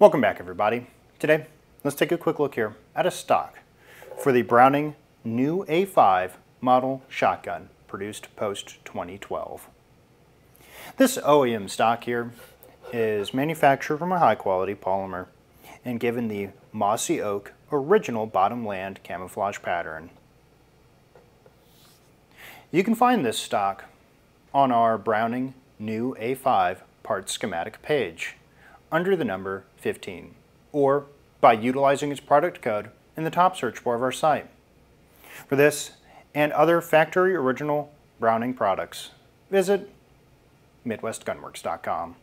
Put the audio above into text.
Welcome back everybody. Today, let's take a quick look here at a stock for the Browning new A5 model shotgun produced post-2012. This OEM stock here is manufactured from a high quality polymer and given the mossy oak original bottomland camouflage pattern. You can find this stock on our Browning new A5 part schematic page under the number 15, or by utilizing its product code in the top search bar of our site. For this and other factory original Browning products, visit MidwestGunworks.com.